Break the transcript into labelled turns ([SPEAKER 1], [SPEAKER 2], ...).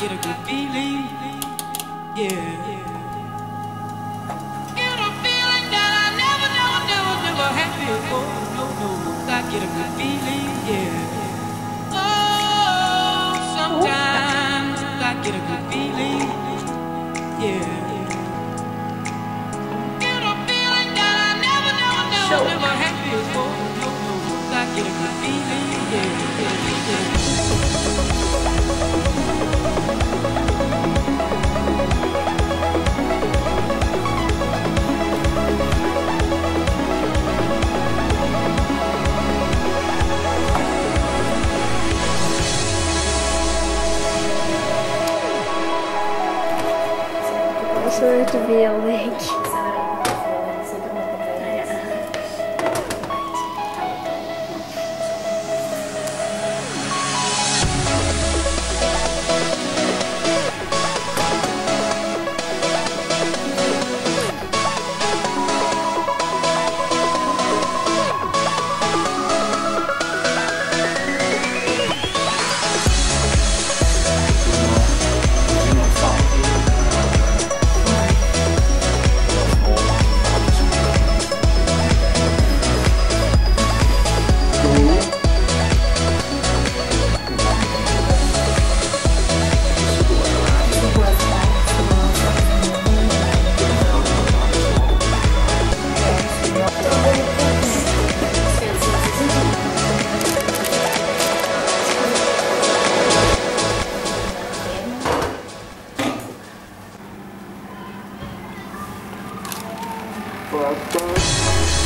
[SPEAKER 1] Yeah. Get a feeling that I never, never, never, never had before. No, no, I get a good feeling, yeah. Oh, sometimes I get a good feeling, yeah. Get a feeling that I never, never, never, never had before. No, no, I get a good feeling, yeah, yeah, yeah.
[SPEAKER 2] absurdo violento. Velvik.